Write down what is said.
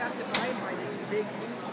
have to buy my next big newspaper.